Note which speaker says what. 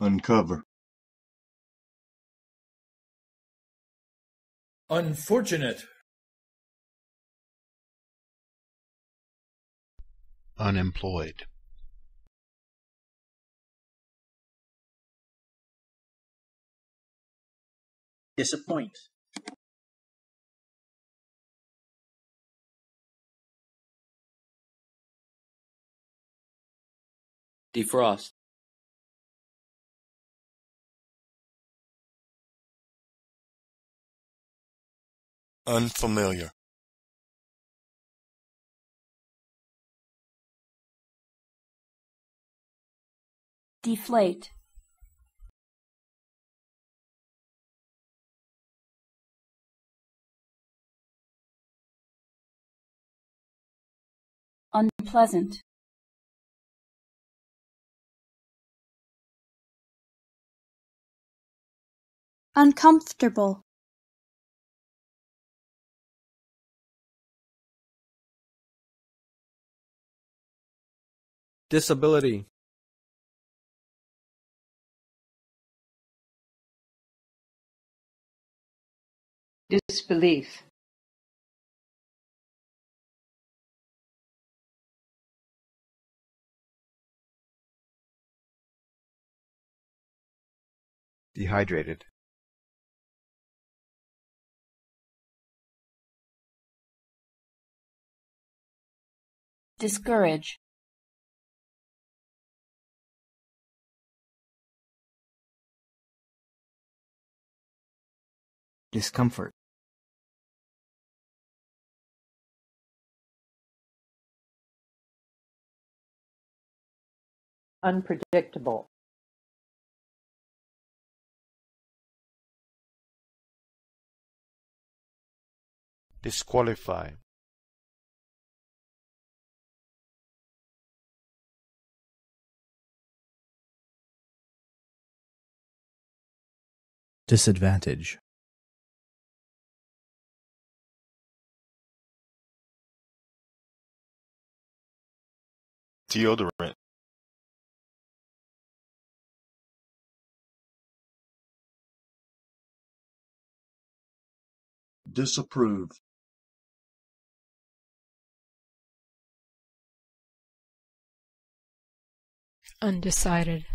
Speaker 1: Uncover.
Speaker 2: Unfortunate.
Speaker 3: Unemployed.
Speaker 4: Disappoint.
Speaker 5: Defrost.
Speaker 6: Unfamiliar.
Speaker 7: Deflate. Unpleasant.
Speaker 8: Uncomfortable.
Speaker 9: Disability.
Speaker 10: Disbelief.
Speaker 11: Dehydrated.
Speaker 7: Discourage.
Speaker 11: Discomfort.
Speaker 10: Unpredictable.
Speaker 6: Disqualify.
Speaker 12: Disadvantage.
Speaker 6: Deodorant.
Speaker 1: Disapprove.
Speaker 13: Undecided.